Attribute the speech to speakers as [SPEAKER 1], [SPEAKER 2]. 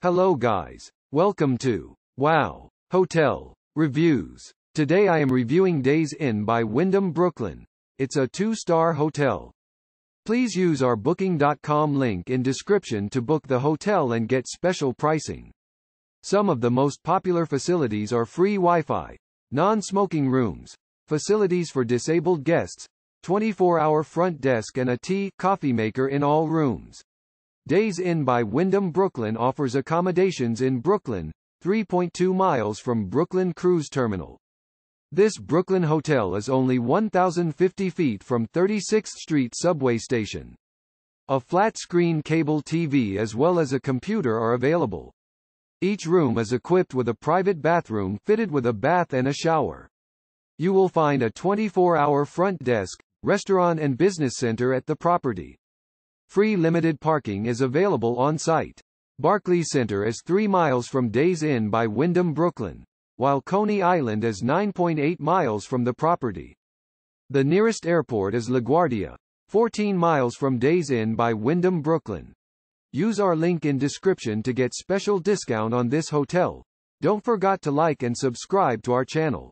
[SPEAKER 1] Hello guys. Welcome to Wow Hotel Reviews. Today I am reviewing Days Inn by Wyndham Brooklyn. It's a two-star hotel. Please use our booking.com link in description to book the hotel and get special pricing. Some of the most popular facilities are free Wi-Fi, non-smoking rooms, facilities for disabled guests, 24-hour front desk and a tea, coffee maker in all rooms. Days Inn by Wyndham Brooklyn offers accommodations in Brooklyn, 3.2 miles from Brooklyn Cruise Terminal. This Brooklyn hotel is only 1,050 feet from 36th Street subway station. A flat-screen cable TV as well as a computer are available. Each room is equipped with a private bathroom fitted with a bath and a shower. You will find a 24-hour front desk, restaurant and business center at the property. Free limited parking is available on site. Barclays Center is 3 miles from Days Inn by Wyndham Brooklyn, while Coney Island is 9.8 miles from the property. The nearest airport is LaGuardia, 14 miles from Days Inn by Wyndham Brooklyn. Use our link in description to get special discount on this hotel. Don't forget to like and subscribe to our channel.